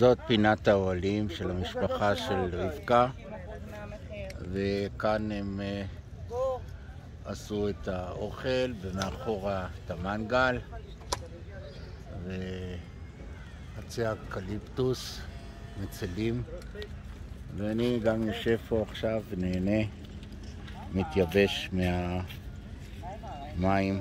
זאת פינת האוהלים של המשפחה של רבקה, וכאן הם אה, עשו את האוכל, ומאחורה את המנגל, ועצי אקליפטוס, מצלים, ואני גם יושב פה עכשיו ונהנה, מתייבש מהמים.